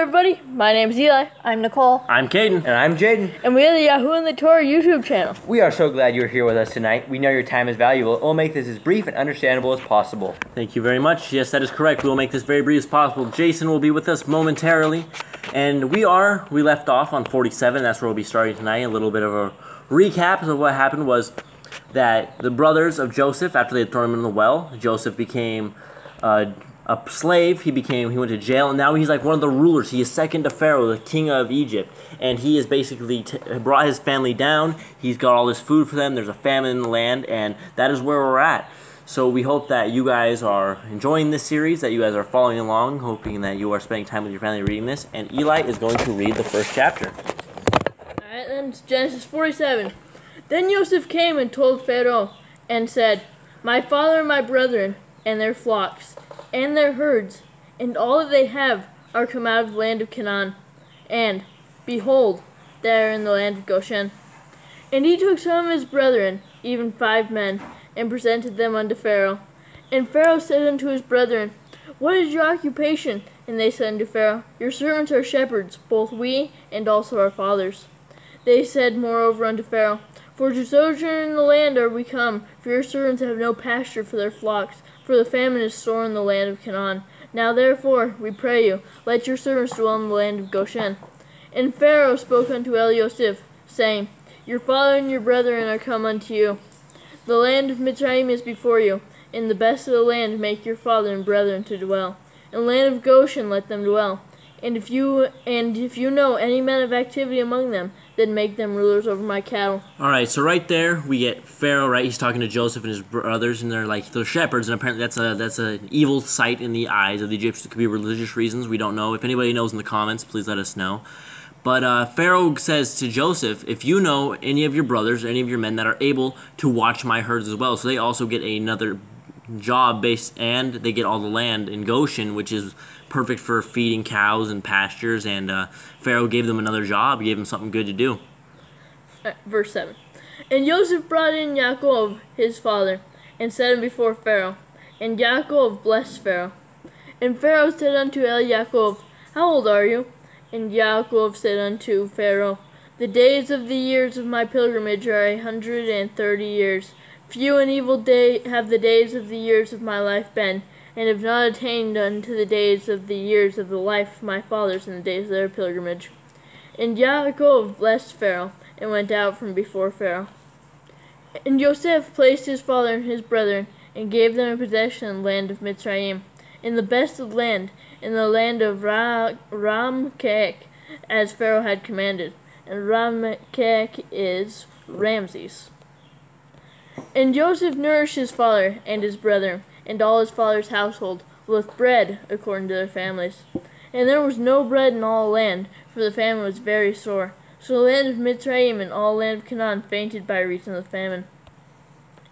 everybody. My name is Eli. I'm Nicole. I'm Caden. And I'm Jaden. And we are the Yahoo and the Torah YouTube channel. We are so glad you're here with us tonight. We know your time is valuable. We'll make this as brief and understandable as possible. Thank you very much. Yes, that is correct. We will make this very brief as possible. Jason will be with us momentarily. And we are, we left off on 47. That's where we'll be starting tonight. A little bit of a recap of what happened was that the brothers of Joseph, after they had thrown him in the well, Joseph became uh, a slave. He became he went to jail, and now he's like one of the rulers. He is second to Pharaoh, the king of Egypt, and he has basically brought his family down. He's got all this food for them. There's a famine in the land, and that is where we're at. So we hope that you guys are enjoying this series, that you guys are following along, hoping that you are spending time with your family reading this. And Eli is going to read the first chapter. All right, then it's Genesis 47. Then Joseph came and told Pharaoh and said, My father and my brethren and their flocks and their herds, and all that they have, are come out of the land of Canaan. And, behold, they are in the land of Goshen. And he took some of his brethren, even five men, and presented them unto Pharaoh. And Pharaoh said unto his brethren, What is your occupation? And they said unto Pharaoh, Your servants are shepherds, both we and also our fathers. They said moreover unto Pharaoh, For to sojourn in the land are we come, for your servants have no pasture for their flocks, for the famine is sore in the land of Canaan. Now therefore, we pray you, let your servants dwell in the land of Goshen. And Pharaoh spoke unto Elioseph, saying, Your father and your brethren are come unto you. The land of Mitzrayim is before you. In the best of the land make your father and brethren to dwell. In the land of Goshen let them dwell. And if you and if you know any men of activity among them, then make them rulers over my cattle. All right, so right there we get Pharaoh. Right, he's talking to Joseph and his brothers, and they're like they're shepherds, and apparently that's a that's an evil sight in the eyes of the Egyptians. It could be religious reasons. We don't know. If anybody knows in the comments, please let us know. But uh, Pharaoh says to Joseph, if you know any of your brothers, any of your men that are able to watch my herds as well, so they also get another job based, and they get all the land in Goshen, which is perfect for feeding cows and pastures. And uh, Pharaoh gave them another job, gave them something good to do. Uh, verse 7. And Joseph brought in Yaakov, his father, and set him before Pharaoh. And Yaakov blessed Pharaoh. And Pharaoh said unto El Yaakov, How old are you? And Yaakov said unto Pharaoh, The days of the years of my pilgrimage are a hundred and thirty years. Few and evil day have the days of the years of my life been, and have not attained unto the days of the years of the life of my fathers in the days of their pilgrimage. And Yaakov blessed Pharaoh, and went out from before Pharaoh. And Joseph placed his father and his brethren, and gave them a possession in the land of Mitzrayim, in the best of land, in the land of Ra- Ramkek, as Pharaoh had commanded. And Ramkek is Ramses. And Joseph nourished his father and his brethren, and all his father's household, with bread according to their families. And there was no bread in all the land, for the famine was very sore. So the land of Mitzrayim and all the land of Canaan fainted by reason of the famine.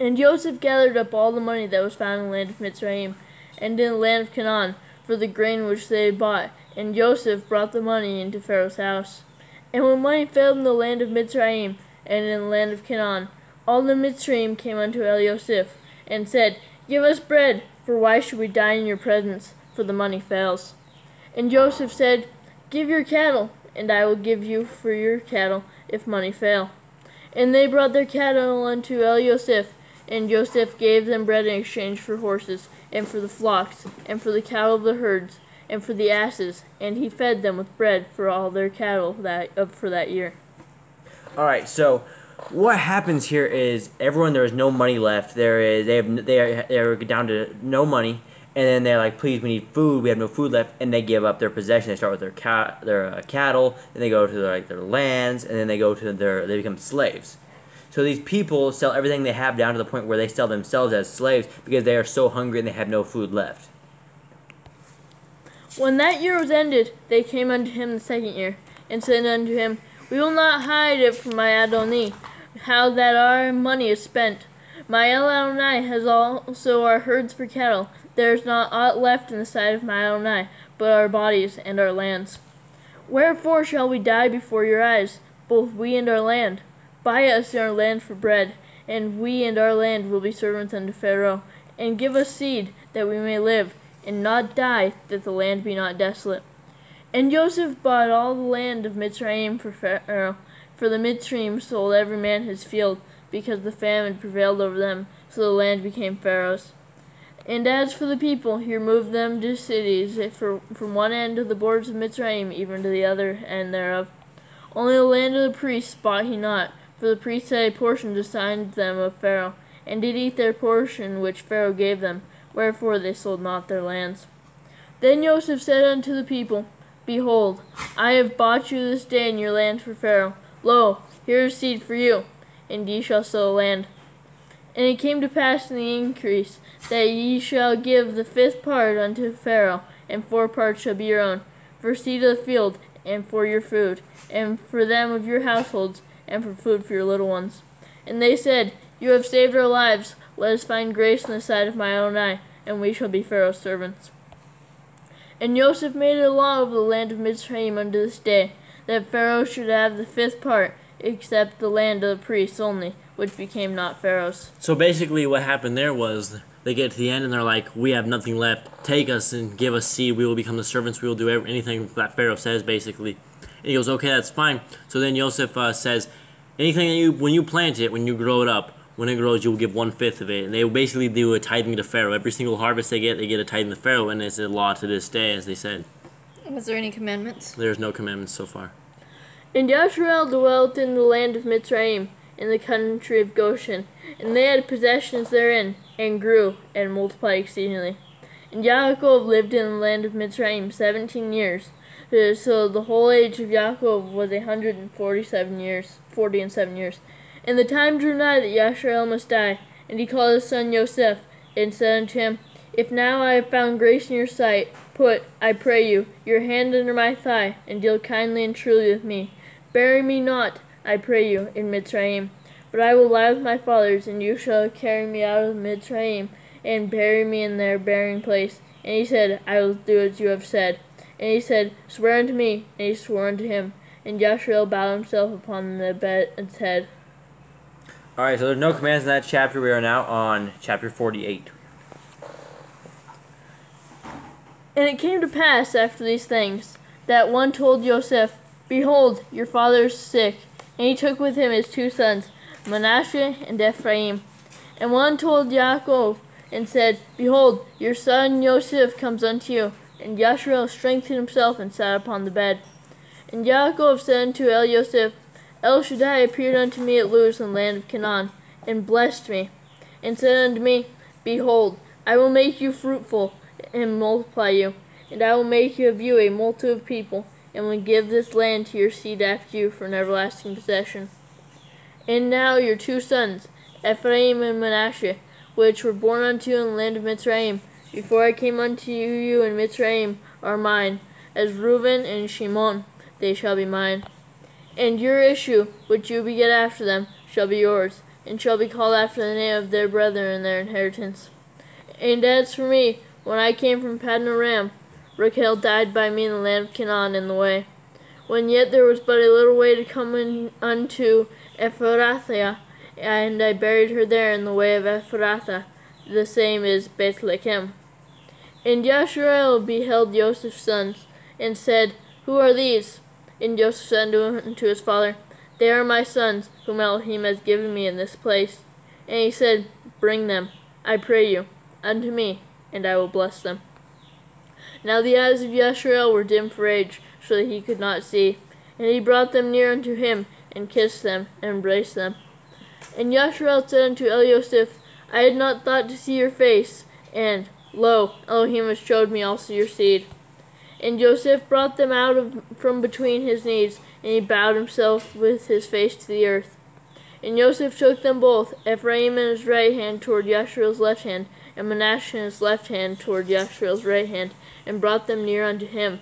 And Joseph gathered up all the money that was found in the land of Mitzrayim, and in the land of Canaan, for the grain which they had bought. And Joseph brought the money into Pharaoh's house. And when money failed in the land of Mitzrayim and in the land of Canaan, all the Mitzrayim came unto Elioseph, and said, Give us bread, for why should we die in your presence? For the money fails. And Joseph said, Give your cattle, and I will give you for your cattle, if money fail. And they brought their cattle unto Elioseph, and Joseph gave them bread in exchange for horses, and for the flocks, and for the cattle of the herds, and for the asses, and he fed them with bread for all their cattle that uh, for that year. All right, so what happens here is everyone there is no money left. There is they have they are they're down to no money, and then they're like, please, we need food. We have no food left, and they give up their possession. They start with their cat their uh, cattle, and they go to their, like their lands, and then they go to their they become slaves. So these people sell everything they have down to the point where they sell themselves as slaves because they are so hungry and they have no food left. When that year was ended, they came unto him the second year, and said unto him, We will not hide it from my Adonai, how that our money is spent. My Adonai has also our herds for cattle. There is not aught left in the sight of my Adonai, but our bodies and our lands. Wherefore shall we die before your eyes, both we and our land? Buy us our land for bread, and we and our land will be servants unto Pharaoh. And give us seed, that we may live, and not die, that the land be not desolate. And Joseph bought all the land of Mitzrayim for Pharaoh, for the Mitzrayim sold every man his field, because the famine prevailed over them, so the land became Pharaoh's. And as for the people, he removed them to cities, eh, for, from one end of the borders of Mitzrayim even to the other end thereof. Only the land of the priests bought he not, for the priests had a portion assigned them of Pharaoh, and did eat their portion which Pharaoh gave them, wherefore they sold not their lands. Then Joseph said unto the people, Behold, I have bought you this day in your land for Pharaoh. Lo, here is seed for you, and ye shall sow the land. And it came to pass in the increase that ye shall give the fifth part unto Pharaoh, and four parts shall be your own, for seed of the field, and for your food, and for them of your households, and for food for your little ones. And they said, You have saved our lives. Let us find grace in the sight of my Adonai, and we shall be Pharaoh's servants. And Joseph made a law over the land of Mitzrayim unto this day, that Pharaoh should have the fifth part, except the land of the priests only, which became not Pharaoh's. So basically, what happened there was they get to the end and they're like, "We have nothing left. Take us and give us seed. We will become the servants. We will do anything that Pharaoh says." Basically, and he goes, "Okay, that's fine." So then Joseph uh, says, "Anything that you when you plant it, when you grow it up." When it grows, you will give one fifth of it, and they basically do a tithing to Pharaoh. Every single harvest they get, they get a tithing to Pharaoh, and it's a law to this day, as they said. Was there any commandments? There's no commandments so far. And Yashrael dwelt in the land of Mitzrayim, in the country of Goshen, and they had possessions therein, and grew, and multiplied exceedingly. And Yaakov lived in the land of Mitzrayim seventeen years, so the whole age of Yaakov was a hundred and forty-seven years, forty and seven years. And the time drew nigh that Yashrael must die, and he called his son Yosef, and said unto him, If now I have found grace in your sight, put, I pray you, your hand under my thigh, and deal kindly and truly with me. Bury me not, I pray you, in Mitzrayim. But I will lie with my fathers, and you shall carry me out of Mitzrayim, and bury me in their burying place. And he said, I will do as you have said. And he said, Swear unto me. And he swore unto him. And Yashrael bowed himself upon the bed's head. All right, so there's no commands in that chapter. We are now on chapter 48. And it came to pass after these things that one told Joseph, Behold, your father is sick. And he took with him his two sons, Manasseh and Ephraim. And one told Yaakov and said, Behold, your son Joseph comes unto you. And Yashrael strengthened himself and sat upon the bed. And Yaakov said unto El Yosef, El Shaddai appeared unto me at Luz in the land of Canaan, and blessed me, and said unto me, Behold, I will make you fruitful, and multiply you, and I will make of you a multitude of people, and will give this land to your seed after you for an everlasting possession. And now your two sons, Ephraim and Manasseh, which were born unto you in the land of Mitzrayim, before I came unto you in Mitzrayim, are mine. As Reuben and Shimon, they shall be mine. And your issue, which you beget after them, shall be yours, and shall be called after the name of their brethren and their inheritance. And as for me, when I came from Paddan Aram, Rachel died by me in the land of Canaan in the way. When yet there was but a little way to come in unto Ephrathah, and I buried her there in the way of Ephrathah, the same is Bethlehem. And Yashrael beheld Joseph's sons, and said, Who are these? And Joseph said unto his father, They are my sons, whom Elohim has given me in this place. And he said, Bring them, I pray you, unto me, and I will bless them. Now the eyes of Yashrael were dim for age, so that he could not see. And he brought them near unto him, and kissed them, and embraced them. And Yashrael said unto Elioseph, I had not thought to see your face, and, lo, Elohim has showed me also your seed. And Joseph brought them out of, from between his knees, and he bowed himself with his face to the earth. And Joseph took them both, Ephraim in his right hand toward Yashrael's left hand, and Manasseh in his left hand toward Yashrael's right hand, and brought them near unto him.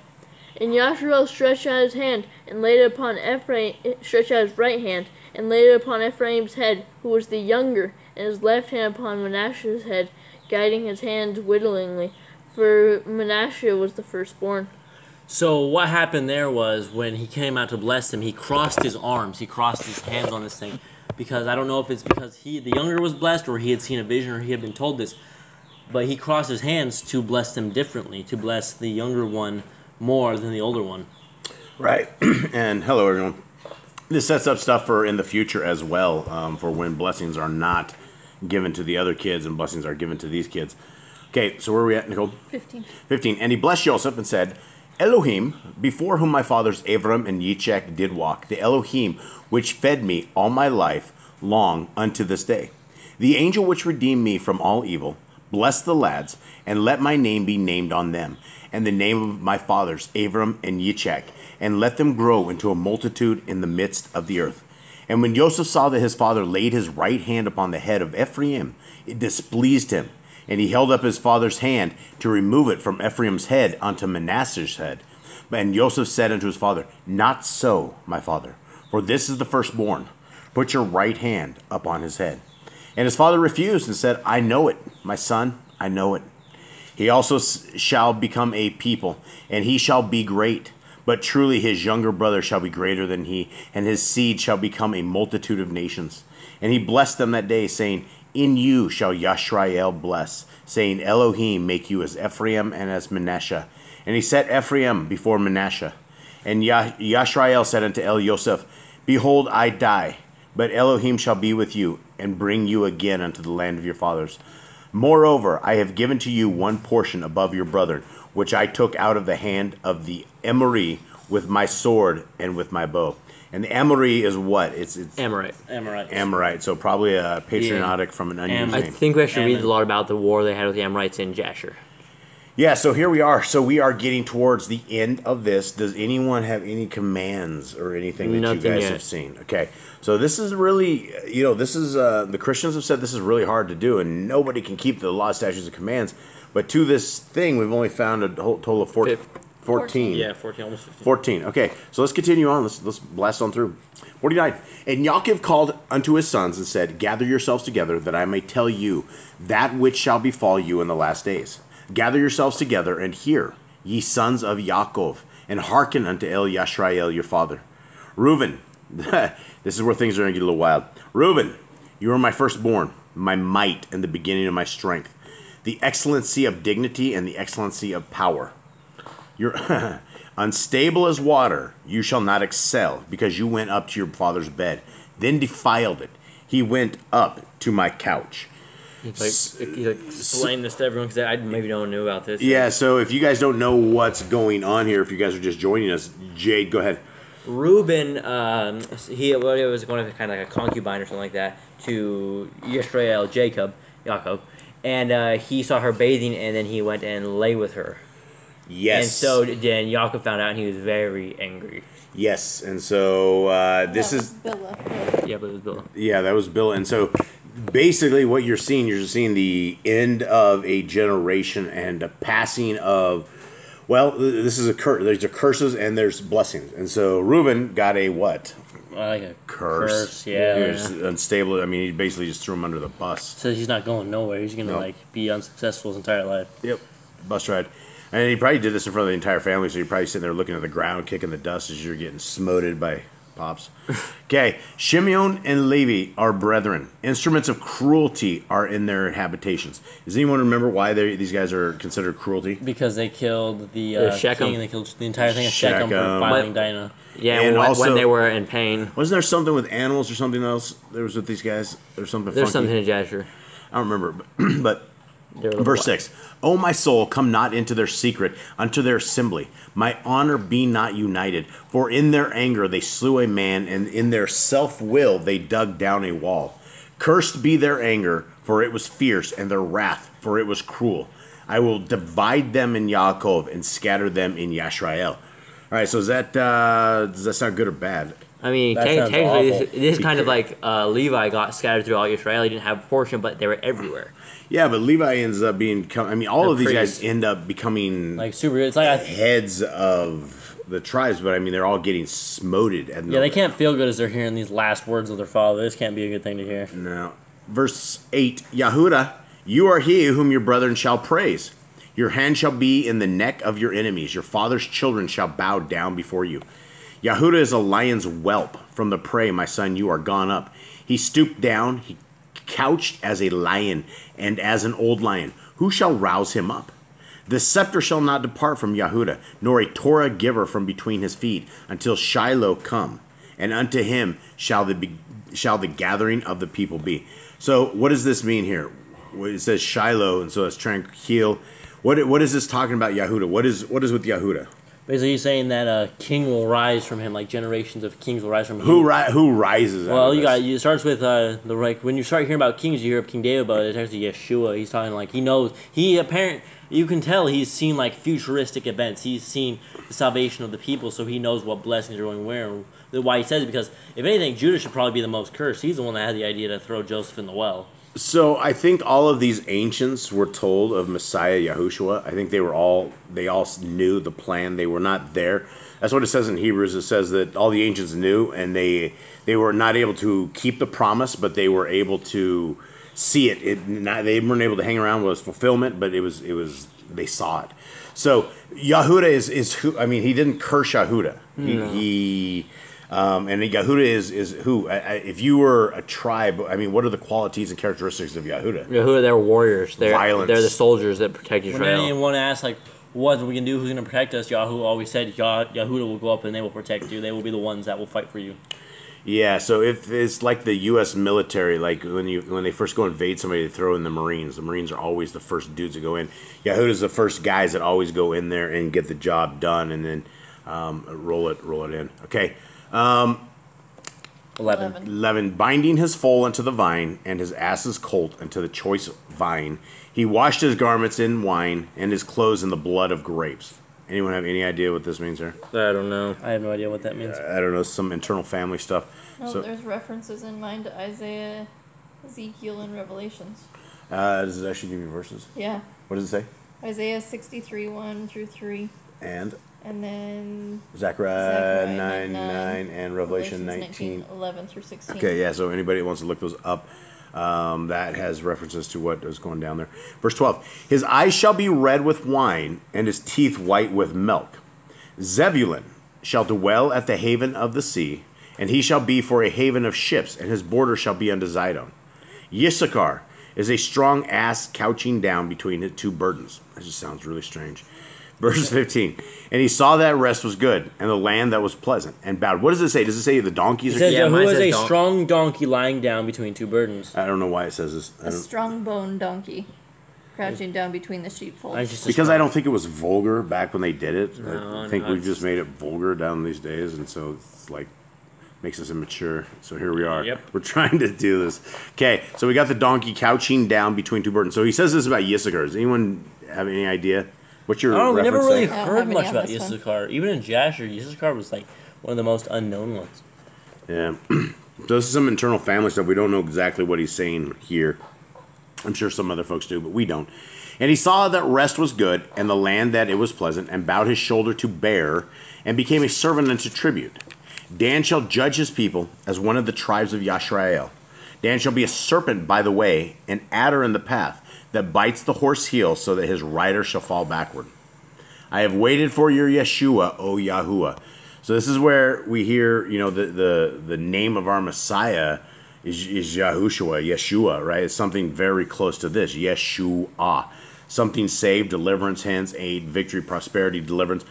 And Yashrael stretched out his hand, and laid it upon Ephraim, stretched out his right hand, and laid it upon Ephraim's head, who was the younger, and his left hand upon Manasseh's head, guiding his hands whittlingly for Manasseh was the firstborn. So what happened there was when he came out to bless him, he crossed his arms, he crossed his hands on this thing, because I don't know if it's because he, the younger, was blessed, or he had seen a vision, or he had been told this, but he crossed his hands to bless them differently, to bless the younger one more than the older one. Right. and hello, everyone. This sets up stuff for in the future as well, um, for when blessings are not given to the other kids and blessings are given to these kids. Okay, so where are we at, Nicole? 15. 15. And he blessed Joseph and said, Elohim, before whom my fathers Abram and Yitzchak did walk, the Elohim which fed me all my life long unto this day, the angel which redeemed me from all evil, bless the lads, and let my name be named on them, and the name of my fathers Abram and Yitzchak, and let them grow into a multitude in the midst of the earth. And when Joseph saw that his father laid his right hand upon the head of Ephraim, it displeased him. And he held up his father's hand to remove it from Ephraim's head unto Manasseh's head. And Joseph said unto his father, Not so, my father, for this is the firstborn. Put your right hand upon his head. And his father refused and said, I know it, my son, I know it. He also shall become a people, and he shall be great. But truly his younger brother shall be greater than he, and his seed shall become a multitude of nations. And he blessed them that day, saying, In you shall Yashrael bless, saying, Elohim make you as Ephraim and as Manasseh. And he set Ephraim before Manasseh. And Yashrael said unto El Yosef, Behold, I die, but Elohim shall be with you, and bring you again unto the land of your fathers. Moreover, I have given to you one portion above your brethren, which I took out of the hand of the Emory with my sword and with my bow. And the Emory is what? It's it's Amorite. Amorites. Amorite, so probably a patriotic from an unused Am- I think we actually read a lot about the war they had with the Amorites in Jasher. Yeah, so here we are. So we are getting towards the end of this. Does anyone have any commands or anything that Nothing you guys yet. have seen? Okay, so this is really, you know, this is uh, the Christians have said this is really hard to do, and nobody can keep the law, statutes, and commands. But to this thing, we've only found a whole total of four, Fif- 14. Yeah, 14, almost 15. 14. Okay, so let's continue on. Let's let's blast on through. 49. And Yaakov called unto his sons and said, Gather yourselves together, that I may tell you that which shall befall you in the last days. Gather yourselves together and hear, ye sons of Yaakov, and hearken unto El Yashrael your father. Reuben, this is where things are going to get a little wild. Reuben, you are my firstborn, my might, and the beginning of my strength, the excellency of dignity and the excellency of power. You're unstable as water, you shall not excel, because you went up to your father's bed, then defiled it. He went up to my couch. He's like, he's like explain this to everyone because I maybe no one knew about this. Yeah, so if you guys don't know what's going on here, if you guys are just joining us, Jade, go ahead. Reuben, um, he well, it was going to kind of like a concubine or something like that to Yisrael, Jacob, Jacob, and uh, he saw her bathing, and then he went and lay with her. Yes. And so then Jacob found out, and he was very angry. yes, and so uh, this That is was Bilhah. Yeah, but it was Bill. Yeah, that was Bill. And so basically what you're seeing, you're seeing the end of a generation and a passing of well, this is a curse. There's a curses and there's blessings. And so Reuben got a what? Like a Curse. curse. yeah. He was unstable. I mean, he basically just threw him under the bus. So he's not going nowhere. He's gonna No. like be unsuccessful his entire life. Yep. Bus ride. And he probably did this in front of the entire family, so you're probably sitting there looking at the ground, kicking the dust as you're getting smoted by pops. Okay, Shimeon and Levi are brethren. Instruments of cruelty are in their habitations. Does anyone remember why they, these guys are considered cruelty? Because they killed the The uh, Shechem. king and they killed the entire thing of Shechem, Shechem. for filing Dinah. Yeah, And when, also- when they were in pain. Wasn't there something with animals or something else? There was with these guys. There's something. There's funky? something in Jasher. I don't remember, but, but They were little Verse black. 6 O my soul, come not into their secret, unto their assembly. My honor be not united. For in their anger they slew a man, and in their self will they dug down a wall. Cursed be their anger, for it was fierce, and their wrath, for it was cruel. I will divide them in Yaakov and scatter them in Yashrael. All right, so is that uh, does that sound good or bad? I mean, te- technically, this, awful. this is kind of like uh, Levi got scattered through all Israel. He didn't have a portion, but they were everywhere. Yeah, but Levi ends up being. I mean, all The of these priest. guys end up becoming Like super. It's like heads of the tribes, but I mean, they're all getting smoted. At yeah, they can't feel good as they're hearing these last words of their father. This can't be a good thing to hear. No. Verse 8 Yahuda, you are he whom your brethren shall praise. Your hand shall be in the neck of your enemies. Your father's children shall bow down before you. Yahuda is a lion's whelp. From the prey, my son, you are gone up. He stooped down, he couched as a lion and as an old lion. Who shall rouse him up? The scepter shall not depart from Yehuda, nor a Torah giver from between his feet, until Shiloh come, and unto him shall the be, shall the gathering of the people be. So, what does this mean here? It says Shiloh, and so it's tranquil. What what is this talking about Yehuda? What is what is with Yehuda? Basically, he's saying that a king will rise from him, like generations of kings will rise from him. Who ri- who rises? Well, you got it starts with uh, the like when you start hearing about kings, you hear of King David, but it's actually Yeshua. He's talking like he knows he apparent. You can tell he's seen like futuristic events. He's seen the salvation of the people, so he knows what blessings are going where. The Why he says it because if anything, Judah should probably be the most cursed. He's the one that had the idea to throw Joseph in the well. So I think all of these ancients were told of Messiah Yahushua. I think they were all they all knew the plan. They were not there. That's what it says in Hebrews. It says that all the ancients knew, and they they were not able to keep the promise, but they were able to see it. It not, they weren't able to hang around with fulfillment, but it was it was they saw it. So Yahuda is is who? I mean, he didn't curse Yahuda. He. he um, and Yahuda is is who? I, I, if you were a tribe, I mean, what are the qualities and characteristics of Yahuda? Yeah, who are their warriors? They're Violence. they're the soldiers that protect you When anyone asks like, "What we gonna do? Who's gonna protect us?" Yahoo always said, Yah- "Yahuda will go up and they will protect you. They will be the ones that will fight for you." Yeah, so if it's like the U.S. military, like when you when they first go invade somebody, they throw in the Marines. The Marines are always the first dudes to go in. Yahuda's the first guys that always go in there and get the job done, and then um, roll it roll it in. Okay, Eleven. Eleven. eleven. Binding his foal into the vine, and his ass's colt into the choice vine. He washed his garments in wine, and his clothes in the blood of grapes. Anyone have any idea what this means here? I don't know. I have no idea what that means. I don't know, some internal family stuff. No, So- there's references in mine to Isaiah, Ezekiel, and Revelations. Uh, does it actually give you verses? Yeah. What does it say? Isaiah 63, 1 through 3. And And then Zechariah, Zechariah 9, 9, 9, and Revelation Revelations 19. 11 through 16. Okay, yeah, so anybody that wants to look those up, um, that has references to what is going down there. Verse 12 His eyes shall be red with wine, and his teeth white with milk. Zebulun shall dwell at the haven of the sea, and he shall be for a haven of ships, and his border shall be unto Zidon. Yissachar is a strong ass couching down between his two burdens. That just sounds really strange. Verse 15. And he saw that rest was good, and the land that was pleasant, and bad. What does it say? Does it say the donkeys It are says Yeah, Yahuwah mine is says a don- strong donkey lying down between two burdens. I don't know why it says this. A strong bone donkey crouching down between the sheepfolds. I because I don't think it was vulgar back when they did it. No, I think no, we've just made it vulgar down these days, and so it's like makes us immature. So here we are. Yep. We're trying to do this. Okay, so we got the donkey couching down between two burdens. So he says this about Yissachar. Does anyone have any idea? What's your I don't we never really there? Heard much about this one. Issachar. Even in Jasher, Issachar was like one of the most unknown ones. Yeah. so this is some internal family stuff. We don't know exactly what he's saying here. I'm sure some other folks do, but we don't. And he saw that rest was good, and the land that it was pleasant, and bowed his shoulder to bear, and became a servant unto tribute. Dan shall judge his people as one of the tribes of Yashrael. Dan shall be a serpent by the way, an adder in the path, that bites the horse heel, so that his rider shall fall backward. I have waited for your Yeshua, O Yahuwah. So this is where we hear, you know, the the, the name of our Messiah is, is Yahushua, Yeshua, right? It's something very close to this, Yeshua. Something saved, deliverance, hence aid, victory, prosperity, deliverance.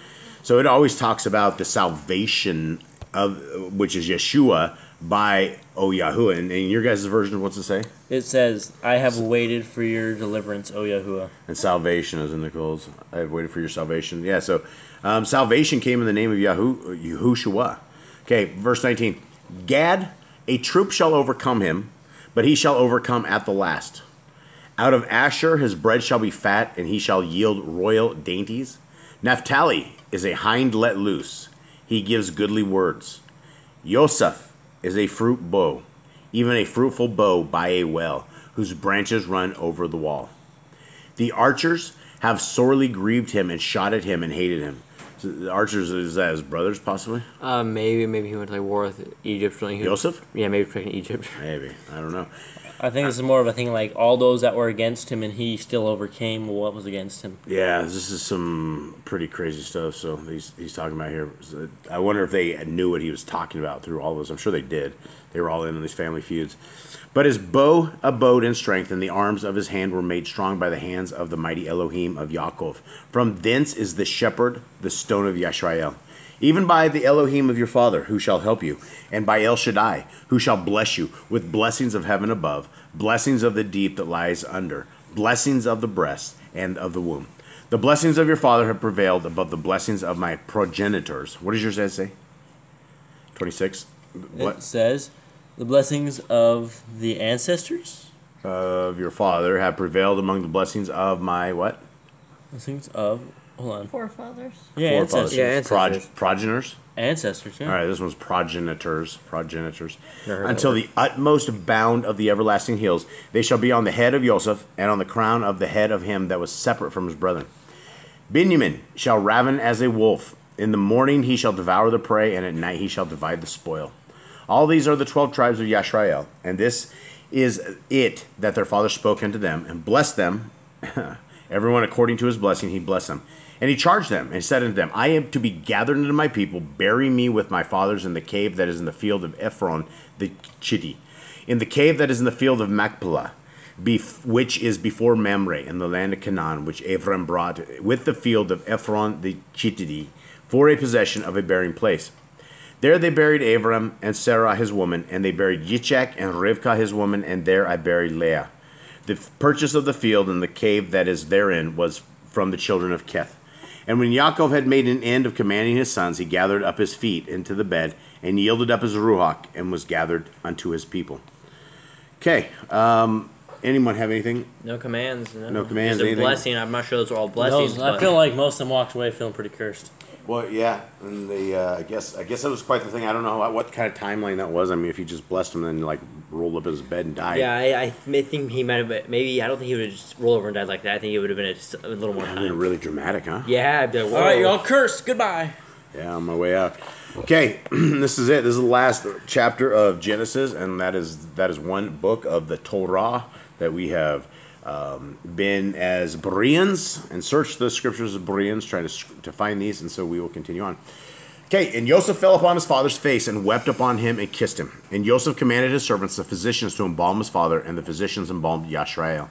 So it always talks about the salvation of which is Yeshua by O Yahuwah. And in your guys' version, what's it say? It says, I have waited for your deliverance, O Yahuwah. And salvation is in Nicole's. I have waited for your salvation. Yeah, so um, salvation came in the name of Yahu, Yahushua. Okay, verse 19. Gad, a troop shall overcome him, but he shall overcome at the last. Out of Asher his bread shall be fat, and he shall yield royal dainties. Naphtali is a hind let loose. He gives goodly words. Yosef is a fruit bough, even a fruitful bough by a well, whose branches run over the wall. The archers have sorely grieved him and shot at him and hated him. So the archers is that his brothers possibly? Uh, maybe maybe he went to like war with Egypt. He- Joseph? Yeah, maybe protecting Egypt. Maybe I don't know. I think this is more of a thing like all those that were against him, and he still overcame what was against him. Yeah, this is some pretty crazy stuff. So he's he's talking about here. I wonder if they knew what he was talking about through all this. I'm sure they did. They were all in on these family feuds. But his bow abode in strength, and the arms of his hand were made strong by the hands of the mighty Elohim of Yaakov. From thence is the shepherd, the stone of Yashrael. Even by the Elohim of your father, who shall help you, and by El Shaddai, who shall bless you with blessings of heaven above, blessings of the deep that lies under, blessings of the breast and of the womb. The blessings of your father have prevailed above the blessings of my progenitors. What does yours say? 26. What? It says, the blessings of the ancestors, Of your father have prevailed among the blessings of my what? blessings of, hold on, Forefathers. yeah, Forefathers. ancestors, Yeah, ancestors. Prog- progenitors? ancestors, yeah. All right, this one's progenitors, progenitors. Until the utmost bound of the everlasting hills, they shall be on the head of Joseph and on the crown of the head of him that was separate from his brethren. Benjamin shall raven as a wolf. In the morning he shall devour the prey, and at night he shall divide the spoil. All these are the twelve tribes of Yashrael, and this is it that their father spoke unto them, and blessed them, everyone according to his blessing, he blessed them. And he charged them, and said unto them, I am to be gathered unto my people, bury me with my fathers in the cave that is in the field of Ephron the Chitti, in the cave that is in the field of Machpelah, which is before Mamre, in the land of Canaan, which Ephraim brought with the field of Ephron the Chittite, for a possession of a burying place. There they buried Abram and Sarah his woman, and they buried Yitzchak and Rivkah his woman, and there I buried Leah. The purchase of the field and the cave that is therein was from the children of Keth. And when Yaakov had made an end of commanding his sons, he gathered up his feet into the bed, and yielded up his ruach, and was gathered unto his people. Okay, um, anyone have anything? No commands. No, No commands, Just a blessing. I'm not sure those are all blessings. Those, I but- feel like most of them walked away feeling pretty cursed. Well, yeah, and they, uh, I guess, I guess that was quite the thing. I don't know what, what kind of timeline that was. I mean, if you just blessed them, then like rolled up in his bed and died. Yeah, I, I think he might have been, maybe, I don't think he would have just rolled over and died like that. I think it would have been a, just a little more That'd been time. really dramatic, huh? Yeah, I'd be like, All right, you're all cursed. Goodbye. Yeah, on my way out. Okay, this is it. This is the last chapter of Genesis, and that is that is one book of the Torah that we have um, been as Bereans and searched the scriptures of Bereans, trying to to find these, and so we will continue on. Okay, and Joseph fell upon his father's face and wept upon him and kissed him. And Joseph commanded his servants, the physicians, to embalm his father, and the physicians embalmed Yashrael.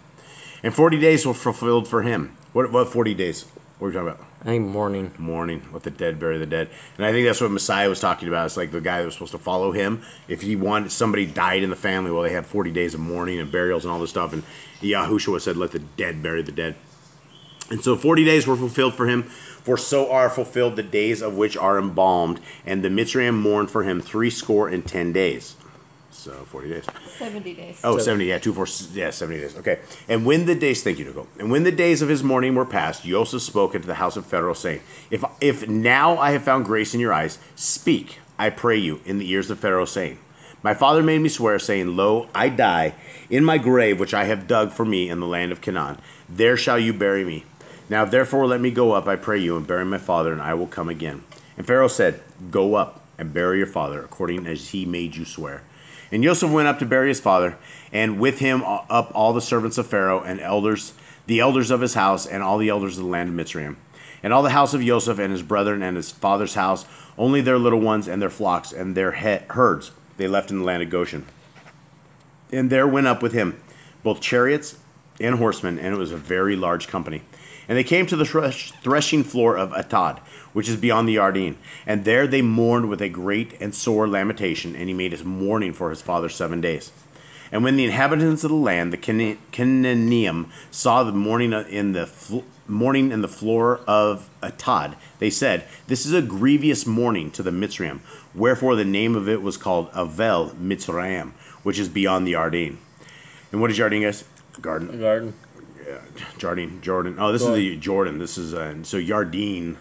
And forty days were fulfilled for him. What? What? Forty days? What are you talking about? I think mourning. mourning, let the dead bury the dead. And I think that's what Messiah was talking about. It's like the guy that was supposed to follow him. If he wanted somebody died in the family, well, they had 40 days of mourning and burials and all this stuff. And Yahushua said, let the dead bury the dead. And so 40 days were fulfilled for him, for so are fulfilled the days of which are embalmed. And the Mitzrayim mourned for him three score and ten days. So 40 days. 70 days. Oh, 70, yeah, two, four, yeah, 70 days. Okay. And when the days, thank you, Nicole. And when the days of his mourning were past, Joseph spoke into the house of Pharaoh, saying, If if now I have found grace in your eyes, speak, I pray you, in the ears of Pharaoh, saying, My father made me swear, saying, Lo, I die in my grave which I have dug for me in the land of Canaan. There shall you bury me. Now therefore let me go up, I pray you, and bury my father, and I will come again. And Pharaoh said, Go up and bury your father, according as he made you swear. And Joseph went up to bury his father, and with him uh, up all the servants of Pharaoh and elders, the elders of his house, and all the elders of the land of Mitzrayim, and all the house of Joseph and his brethren and his father's house, only their little ones and their flocks and their he- herds they left in the land of Goshen. And there went up with him both chariots and horsemen, and it was a very large company. And they came to the thresh- threshing floor of Atad, which is beyond the Yarden. And there they mourned with a great and sore lamentation, and he made his mourning for his father seven days. And when the inhabitants of the land, the Cana- Canaanim, saw the mourning in the fl- mourning in the floor of Atad, they said, "This is a grievous mourning to the Mitzrayim." Wherefore the name of it was called Avel Mitzrayim, which is beyond the Yarden. And what is Jordan, guys? Garden. Garden. Yeah, Jardine, Jordan. Oh, this is the Jordan. This is uh, so Yardine.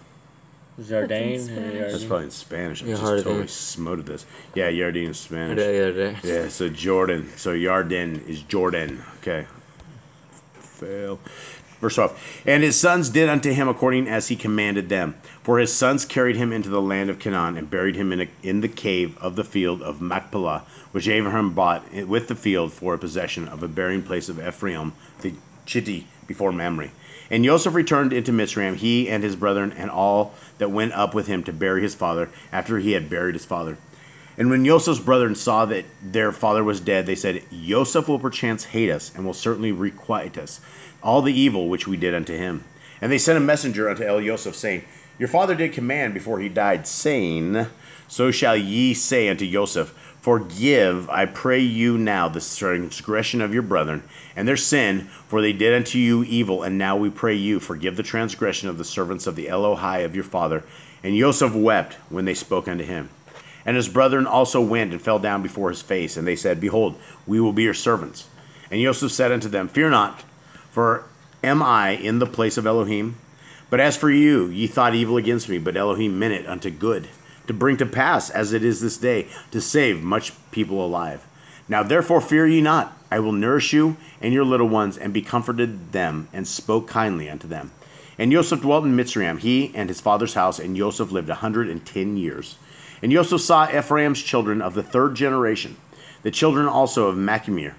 Jardine. That's. Jardine. That's probably in Spanish. I Yeah, just Jardine. totally smoted this. Yeah, Yardine is Spanish. did it the. Yeah, so Jordan. So Yarden is Jordan. Okay. Fail. Verse 12. And his sons did unto him according as he commanded them. For his sons carried him into the land of Canaan and buried him in, a, in the cave of the field of Machpelah, which Abraham bought with the field for a possession of a burying place of Ephraim the Chitti before Mamre. And Joseph returned into Mitzrayim, he and his brethren, and all that went up with him to bury his father after he had buried his father. And when Joseph's brethren saw that their father was dead, they said, Joseph will perchance hate us, and will certainly requite us all the evil which we did unto him. And they sent a messenger unto El Joseph, saying, Your father did command before he died, saying, So shall ye say unto Joseph, Forgive, I pray you now, the transgression of your brethren, and their sin, for they did unto you evil, and now we pray you, forgive the transgression of the servants of the Elohai of your father. And Joseph wept when they spoke unto him. And his brethren also went and fell down before his face, and they said, Behold, we will be your servants. And Joseph said unto them, Fear not, for am I in the place of Elohim? But as for you, ye thought evil against me, but Elohim meant it unto good, to bring to pass, as it is this day, to save much people alive. Now therefore fear ye not, I will nourish you and your little ones, and be comforted them, and spoke kindly unto them. And Joseph dwelt in Mitzrayim, he and his father's house, and Joseph lived a hundred and ten years. And Joseph saw Ephraim's children of the third generation, the children also of Machir.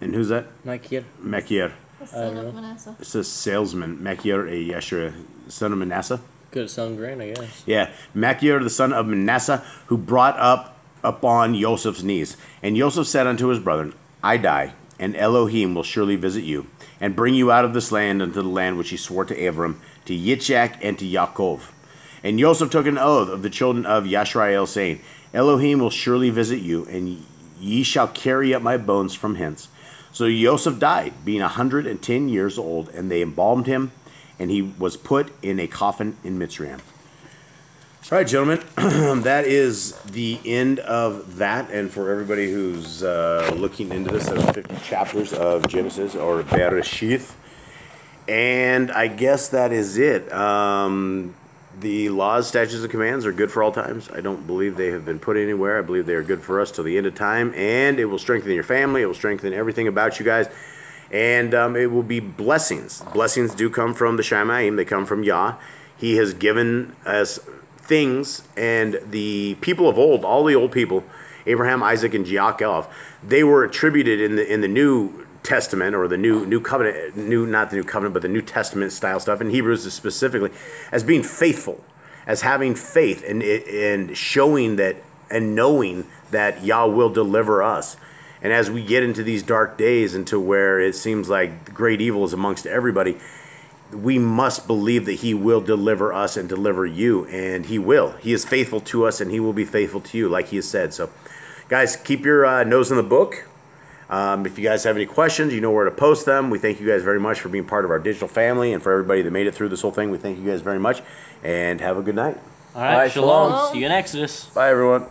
And who's that? Machir. Machir. The son of Manasseh. It's a salesman, Machir, a Yeshua, son of Manasseh. Good selling grain, I guess. Yeah, Machir, the son of Manasseh, who brought up upon Joseph's knees. And Joseph said unto his brethren, I die, and Elohim will surely visit you, and bring you out of this land unto the land which he swore to Abram, to Yitzchak, and to Yaakov. And Joseph took an oath of the children of Yashrael, saying, Elohim will surely visit you, and ye shall carry up my bones from hence. So Joseph died, being a hundred and ten years old, and they embalmed him, and he was put in a coffin in Mitzrayim. All right, gentlemen, that is the end of that. And for everybody who's uh, looking into this, there's 50 chapters of Genesis or Bereshith. And I guess that is it. Um, the laws, statutes, and commands are good for all times. I don't believe they have been put anywhere. I believe they are good for us till the end of time, and it will strengthen your family. It will strengthen everything about you guys, and um, it will be blessings. Blessings do come from the Shemaim. They come from Yah. He has given us things, and the people of old, all the old people, Abraham, Isaac, and Jacob, they were attributed in the in the New Testament or the new New Covenant, new not the New Covenant, but the New Testament style stuff in Hebrews specifically, as being faithful, as having faith and and showing that and knowing that Yah will deliver us. And as we get into these dark days, into where it seems like great evil is amongst everybody, we must believe that He will deliver us and deliver you, and He will. He is faithful to us, and He will be faithful to you, like He has said. So, guys, keep your uh, nose in the book. Um, if you guys have any questions, you know where to post them. We thank you guys very much for being part of our digital family, and for everybody that made it through this whole thing, we thank you guys very much, and have a good night. All right, All right, shalom. shalom. See you in Exodus. Bye, everyone.